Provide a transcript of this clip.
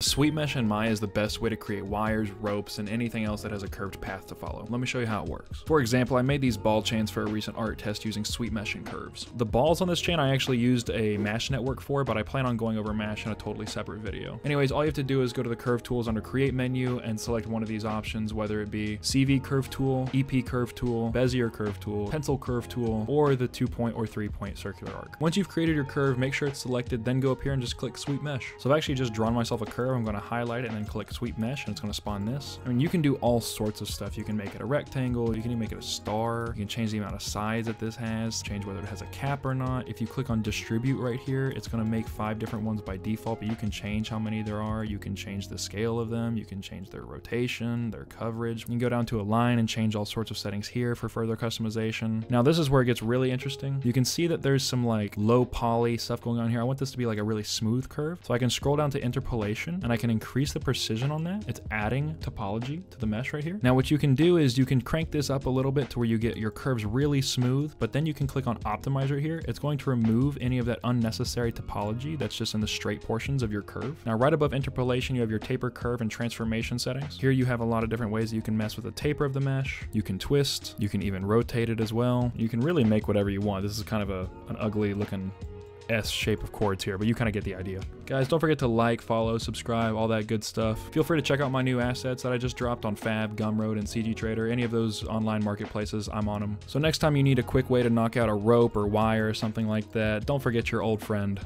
Sweep Mesh in Maya is the best way to create wires, ropes, and anything else that has a curved path to follow. Let me show you how it works. For example, I made these ball chains for a recent art test using Sweep Mesh and curves. The balls on this chain I actually used a MASH network for, but I plan on going over mesh in a totally separate video. Anyways, all you have to do is go to the curve tools under create menu and select one of these options, whether it be CV curve tool, EP curve tool, Bezier curve tool, pencil curve tool, or the two point or three point circular arc. Once you've created your curve, make sure it's selected, then go up here and just click Sweep Mesh. So I've actually just drawn myself a curve. I'm going to highlight it and then click sweep Mesh and it's going to spawn this. I mean, you can do all sorts of stuff. You can make it a rectangle, you can even make it a star, you can change the amount of sides that this has, change whether it has a cap or not. If you click on distribute right here, it's going to make five different ones by default, but you can change how many there are. You can change the scale of them, you can change their rotation, their coverage. You can go down to align and change all sorts of settings here for further customization. Now this is where it gets really interesting. You can see that there's some like low poly stuff going on here. I want this to be like a really smooth curve. So I can scroll down to interpolation Mm-hmm. and I can increase the precision on that. It's adding topology to the mesh right here. Now what you can do is you can crank this up a little bit to where you get your curves really smooth, but then you can click on optimize right here. It's going to remove any of that unnecessary topology that's just in the straight portions of your curve. Now right above interpolation, you have your taper curve and transformation settings. Here you have a lot of different ways that you can mess with the taper of the mesh. You can twist, you can even rotate it as well. You can really make whatever you want. This is kind of a, an ugly looking S shape of cords here, but you kind of get the idea. Guys, don't forget to like, follow, subscribe, all that good stuff. Feel free to check out my new assets that I just dropped on Fab, Gumroad, and CG Trader. Any of those online marketplaces, I'm on them. So next time you need a quick way to knock out a rope or wire or something like that, don't forget your old friend,